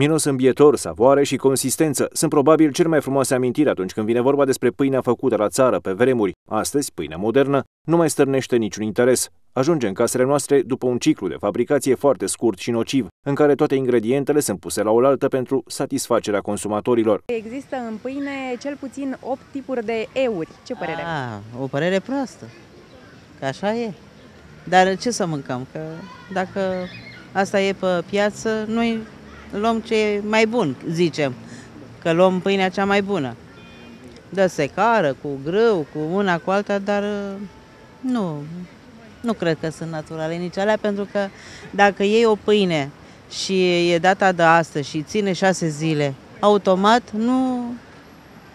Minos îmbietor, savoare și consistență sunt probabil cele mai frumoase amintiri atunci când vine vorba despre pâinea făcută la țară pe vremuri. Astăzi, pâinea modernă nu mai stârnește niciun interes. Ajunge în casele noastre după un ciclu de fabricație foarte scurt și nociv, în care toate ingredientele sunt puse la oaltă pentru satisfacerea consumatorilor. Există în pâine cel puțin 8 tipuri de euri. Ce părere A, o părere proastă. Că așa e. Dar ce să mâncăm? Că dacă asta e pe piață, noi luăm ce e mai bun, zicem. Că luăm pâinea cea mai bună. Dă secară, cu grâu, cu una, cu alta, dar nu, nu cred că sunt naturale nici alea, pentru că dacă iei o pâine și e data de astăzi și ține șase zile, automat nu,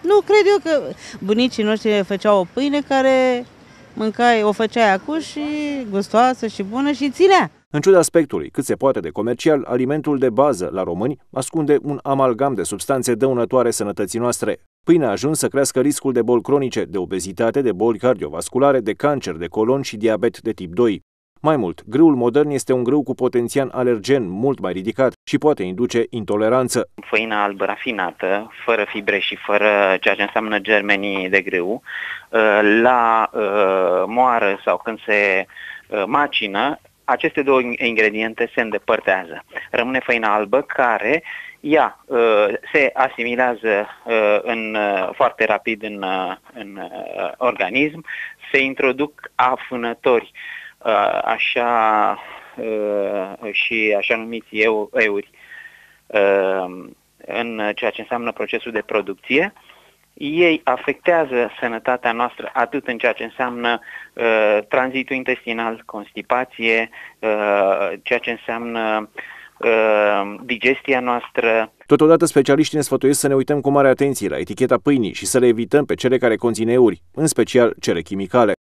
nu cred eu că bunicii noștri făceau o pâine care mâncai, o făceai acum și gustoasă și bună și ținea. În ciuda aspectului cât se poate de comercial, alimentul de bază la români ascunde un amalgam de substanțe dăunătoare sănătății noastre. Pâinea a ajuns să crească riscul de boli cronice, de obezitate, de boli cardiovasculare, de cancer de colon și diabet de tip 2. Mai mult, grâul modern este un grâu cu potențial alergen mult mai ridicat și poate induce intoleranță. Făina albă rafinată, fără fibre și fără ceea ce înseamnă germenii de grâu, uh, la uh, moară sau când se uh, macină, aceste două ingrediente se îndepărtează. Rămâne făina albă care ea se asimilează în, foarte rapid în, în organism, se introduc afânători Uh, așa uh, și așa numiți eu, euri uh, în ceea ce înseamnă procesul de producție, ei afectează sănătatea noastră atât în ceea ce înseamnă uh, tranzitul intestinal, constipație, uh, ceea ce înseamnă uh, digestia noastră. Totodată, specialiștii ne sfătuiesc să ne uităm cu mare atenție la eticheta pâinii și să le evităm pe cele care conțin euri, în special cele chimicale.